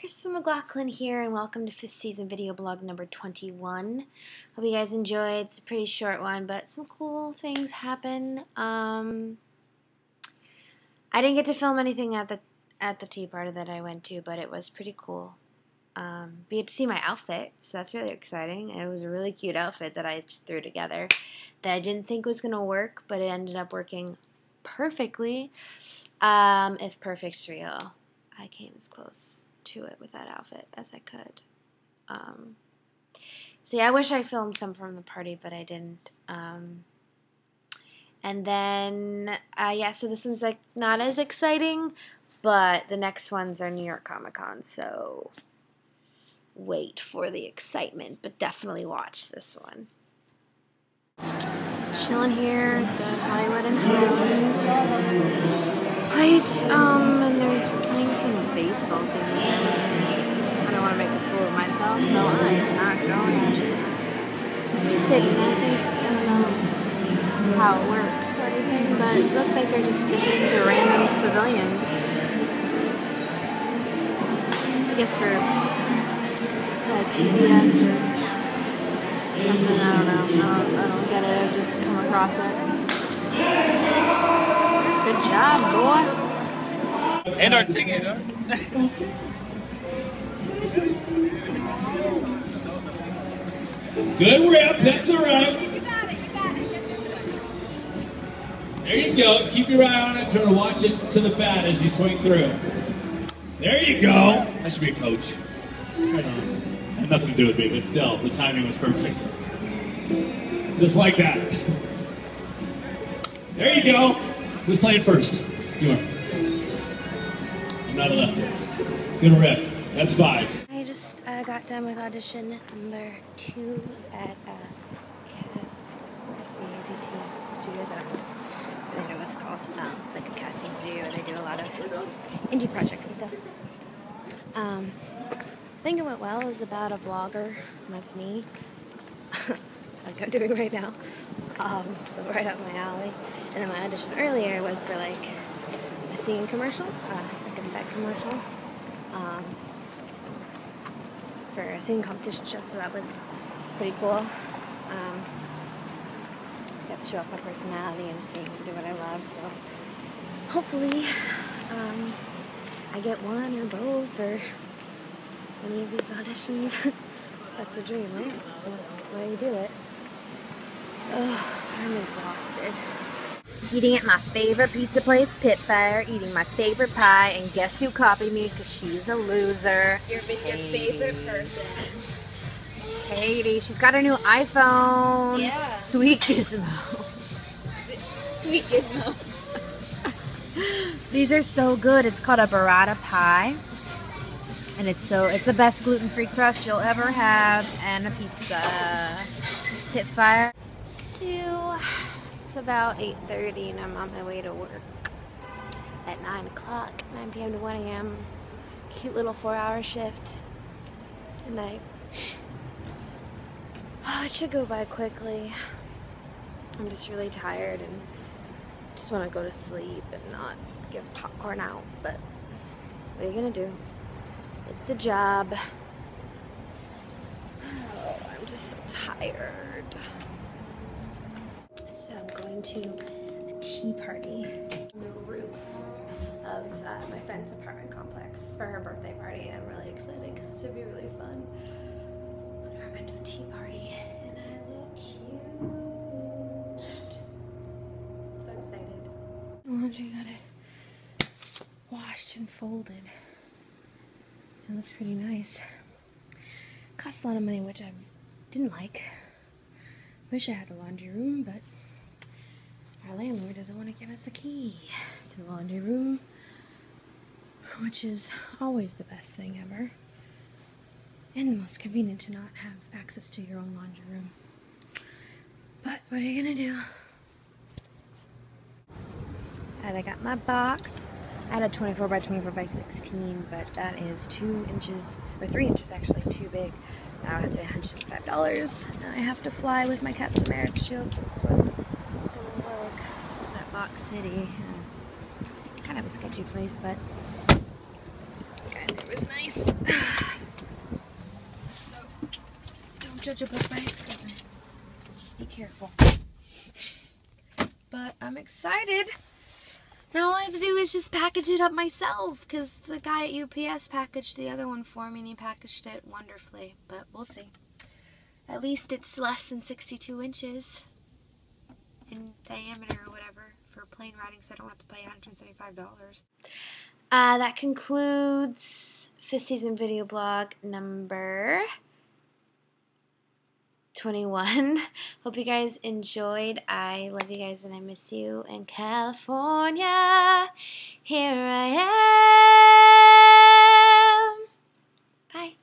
Kristen McLaughlin here, and welcome to fifth season video blog number 21. Hope you guys enjoyed. It's a pretty short one, but some cool things happen. Um, I didn't get to film anything at the at the tea party that I went to, but it was pretty cool. Um, be able to see my outfit, so that's really exciting. It was a really cute outfit that I just threw together that I didn't think was gonna work, but it ended up working perfectly. Um, if perfect's real, I came as close to it with that outfit as I could. Um, so yeah, I wish I filmed some from the party, but I didn't. Um, and then uh, yeah, so this one's like not as exciting, but the next ones are New York Comic Con, so wait for the excitement, but definitely watch this one. Chilling here the Hollywood and Highland place, um, and they're some baseball thing. I don't want to make a fool of myself, so I am not going to participate in that. I don't know how it works or anything, but it looks like they're just pitching to random civilians. I guess for TBS or something. I don't know. I don't, I don't get it. I've just come across it. Good job, boy. And our ticket, huh? Good rip, that's all right. There you go. Keep your eye on it. Try to watch it to the bat as you swing through. There you go. I should be a coach. Right on. Had nothing to do with me, but still, the timing was perfect. Just like that. There you go. Who's playing first? You are. I'm not a lefty. Good rip. That's five. I just uh, got done with audition number two at uh, Cast, AZT Studios? I don't know. What it's called. Um, it's like a casting studio where they do a lot of indie projects and stuff. Um, I think it went well. It was about a vlogger, and that's me. like I'm doing right now. Um, so right up my alley. And then my audition earlier was for like a scene commercial, uh, spec commercial, um, for a singing competition show. So that was pretty cool. Um, got to show off my personality and sing and do what I love. So hopefully um, I get one or both or any of these auditions. That's the dream, right? That's why you do it. Ugh, I'm exhausted. Eating at my favorite pizza place, Pitfire, eating my favorite pie, and guess who copied me because she's a loser. You're with your favorite person. Katie, she's got her new iPhone. Yeah. Sweet Gizmo. Sweet Gizmo. These are so good. It's called a burrata pie. And it's so it's the best gluten-free crust you'll ever have and a pizza. Pitfire. So it's about 8.30 and I'm on my way to work at 9 o'clock, 9 p.m. to 1 a.m. Cute little four hour shift at night. Oh, it should go by quickly. I'm just really tired and just want to go to sleep and not give popcorn out, but what are you gonna do? It's a job. Oh, I'm just so tired. I'm going to a tea party on the roof of uh, my friend's apartment complex for her birthday party, and I'm really excited because it's gonna be really fun. Going to a tea party, and I look cute. So excited. Laundry got it washed and folded. It looks pretty nice. Cost a lot of money, which I didn't like. Wish I had a laundry room, but our landlord doesn't want to give us a key to the laundry room, which is always the best thing ever. And the most convenient to not have access to your own laundry room. But what are you gonna do? And I got my box. I had a 24 by 24 by 16, but that is two inches, or three inches actually, too big. Now I have to pay $105. Now I have to fly with my Captain America shield, so Box City. Uh, kind of a sketchy place, but it was nice. so, don't judge a book by its cover. Just be careful. But I'm excited. Now all I have to do is just package it up myself because the guy at UPS packaged the other one for me and he packaged it wonderfully. But we'll see. At least it's less than 62 inches in diameter or whatever for plane riding so I don't have to pay $175. Uh, that concludes fifth season video blog number 21. Hope you guys enjoyed. I love you guys and I miss you. In California, here I am. Bye.